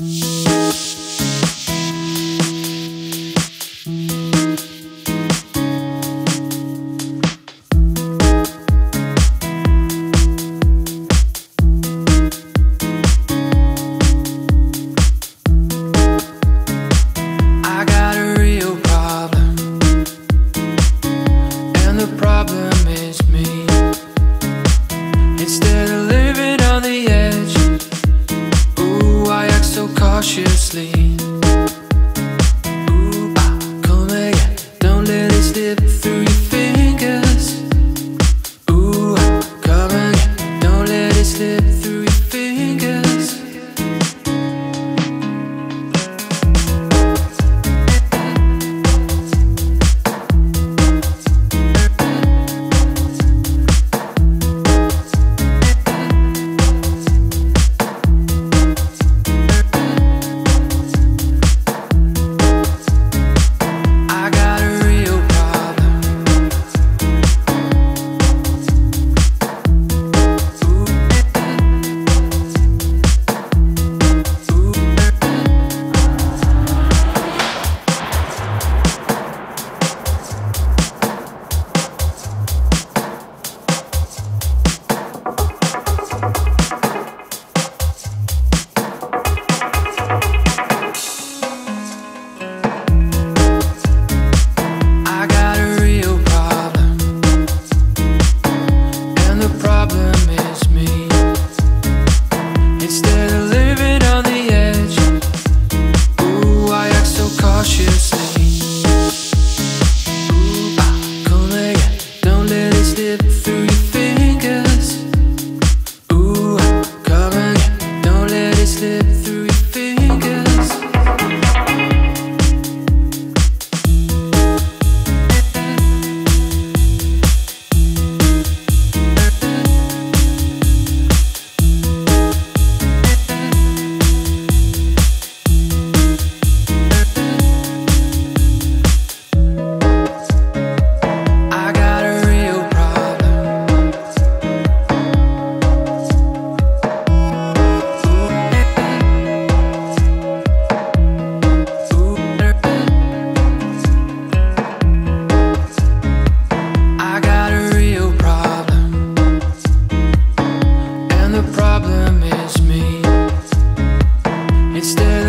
Mm-hmm. cautiously. Ooh, ah, come again, don't let it slip Instead